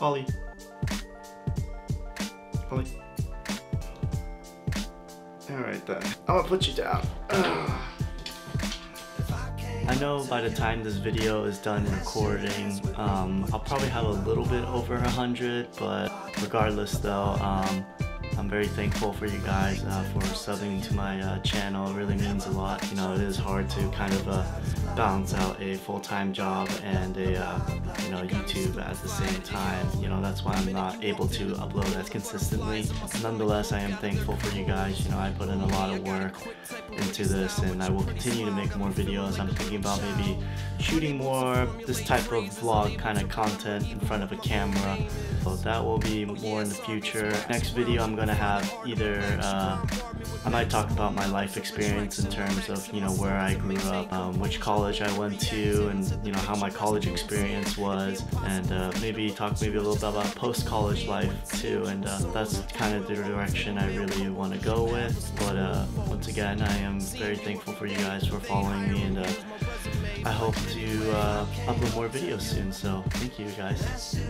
Ollie. Ollie. Alright then. I'm gonna put you down. I know by the time this video is done recording, um, I'll probably have a little bit over a hundred, but regardless though, um, I'm very thankful for you guys uh, for subbing to my uh, channel. It really means a lot. You know, it is hard to kind of uh, balance out a full-time job and a uh, you know YouTube at the same time. You know, that's why I'm not able to upload as consistently. Nonetheless, I am thankful for you guys. You know, I put in a lot of work into this and I will continue to make more videos. I'm thinking about maybe shooting more this type of vlog kind of content in front of a camera. So that will be more in the future. Next video I'm gonna have either uh, I might talk about my life experience in terms of you know where I grew up, um, which college I went to, and you know how my college experience was, and uh, maybe talk maybe a little bit about post-college life too. And uh, that's kind of the direction I really want to go with. But uh, once again, I am very thankful for you guys for following me, and uh, I hope to uh, upload more videos soon. So thank you guys.